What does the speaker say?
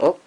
Oh,